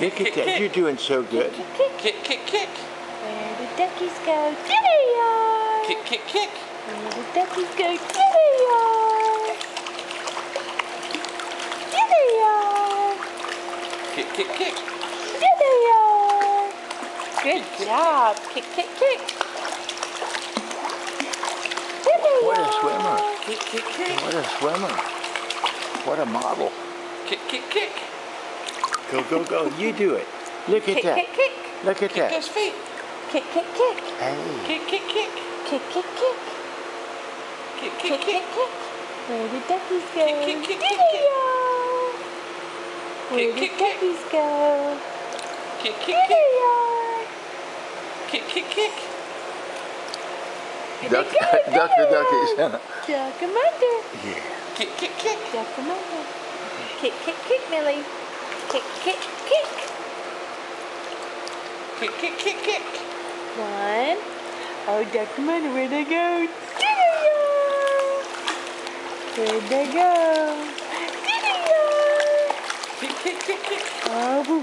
Look kick, at that. kick. You're doing so good. Kick, kick. Kick, kick, kick. Where the duckies go? There they are. Kick, kick, kick. Where the duckies go? There they are. There they are. Kick, kick, kick. There they are. Good job. Kick, kick, kick. There they What a swimmer. Kick, kick, kick. What a swimmer. What a model. Kick, kick, kick. Go, go, go. You do it. Look at Kick, that. kick, kick. Look at Kick that. those feet. Kick, kick, kick. Hey. Kick, kick, kick. Kick, kick, kick. Kick, Kick, kick, kick, kick. kick. Where the duckies go? Kick, kick, kick, There kick, kick. Where Kick, the kick, kick. duckies go? Kick, kick, There kick. they are. Kick, kick, kick. Duck, There they go, duck the duckies. are. Duck 'em under. yeah. Kick, kick, kick. Duck 'em under. Kick, kick, kick, Millie. Kick, kick, kick. Kick, kick, kick, kick. One. Oh, duck 'em under. Where'd they go? There they are. Where'd they go? There they are. Kick, kick, kick, kick. Oh,